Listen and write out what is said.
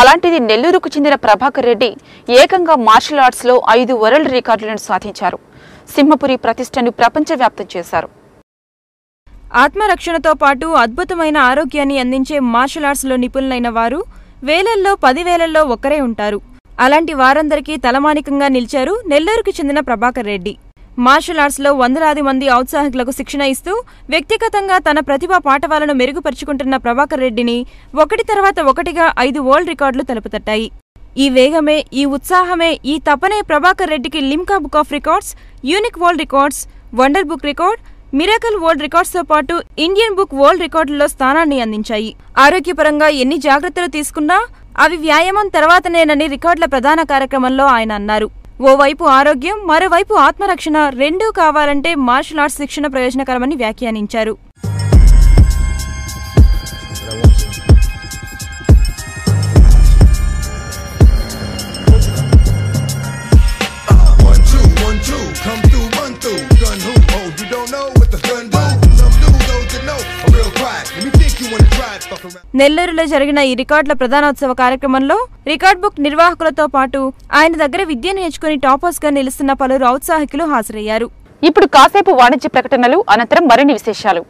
అలాంటిది నెల్లూరుకు చెందిన ప్రభాకర్ రెడ్డి ఏకంగా మార్షల్ ఆర్ట్స్లో ఐదు వరల్డ్ రికార్డులను సాధించారు. సింహపురి ప్రతిష్టను ప్రపంచవ్యాప్తం చేశారు. ఆత్మరక్షణతో పాటు అద్భుతమైన ఆరోగ్యాన్ని అందించే మార్షల్ ఆర్ట్స్లో నిపుణులైన వారు వేలల్లో పదివేలల్లో ఒక్కరే ఉంటారు. అలాంటి వారందరికీ తలమానికంగా నిలిచారు నెల్లూరుకు చెందిన ప్రభాకర్ రెడ్డి. మార్షల్ ఆర్ట్స్లో వందలాది మంది ఔత్సాహికులకు శిక్షణ ఇస్తూ వ్యక్తిగతంగా తన ప్రతిభా పాఠవాలను మెరుగుపరుచుకుంటున్న ప్రభాకర్ రెడ్డిని ఒకటి తర్వాత ఒకటిగా ఐదు వరల్డ్ రికార్డులు తలుపుతట్టాయి. ఈ వేగమే ఈ ఉత్సాహమే ఈ తపనే ప్రభాకర్ రెడ్డికి Limca book of records unique world records wonder book record miracle world రికార్డ్స్తో పాటు ఇండియన్ బుక్ వరల్డ్ రికార్డుల్లో స్థానాన్ని అందించాయి. ఆరోగ్యపరంగా ఎన్ని జాగ్రత్తలు తీసుకున్నా అవి వ్యాయామం తర్వాతనేనని రికార్డుల ప్రధాన కార్యక్రమంలో ఆయన అన్నారు. ఓవైపు ఆరోగ్యం మరోవైపు ఆత్మరక్షణ రెండూ కావాలంటే మార్షల్ ఆర్ట్స్ శిక్షణ ప్రయోజనకరమని వ్యాఖ్యానించారు. నెల్లూరులో జరిగిన ఈ రికార్డుల ప్రధానోత్సవ కార్యక్రమంలో రికార్డ్ బుక్ నిర్వాహకులతో పాటు ఆయన దగ్గర విద్య నేర్చుకుని టాపర్స్గా నిలుస్తున్న పలువురు ఔత్సాహికులు హాజరయ్యారు. ఇప్పుడు కాసేపు వాణిజ్య ప్రకటనలు అనంతరం మరిన్ని విశేషాలు.